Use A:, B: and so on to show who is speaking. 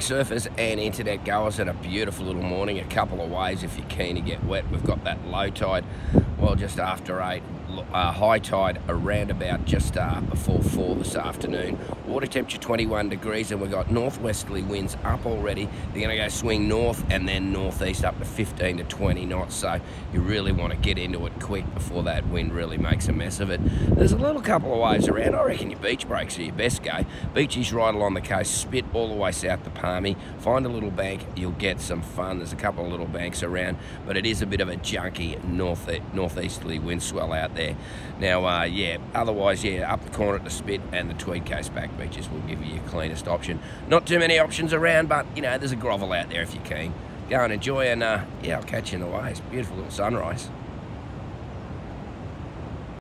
A: Surfers and internet goers had a beautiful little morning. A couple of waves if you're keen to get wet. We've got that low tide, well, just after 8. Uh, high tide around about just uh, before 4 this afternoon. Water temperature 21 degrees, and we've got northwesterly winds up already. They're going to go swing north and then northeast up to 15 to 20 knots. So you really want to get into it quick before that wind really makes a mess of it. There's a little couple of waves around. I reckon your beach breaks are your best go. Beaches right along the coast, spit all the way south to Palmy. Find a little bank, you'll get some fun. There's a couple of little banks around, but it is a bit of a junky north northeasterly wind swell out there. Now, uh, yeah, otherwise, yeah, up the corner at the Spit and the Tweed Coast back beaches will give you your cleanest option. Not too many options around, but, you know, there's a grovel out there if you're keen. Go and enjoy, and, uh, yeah, I'll catch you in the waves. Beautiful little sunrise.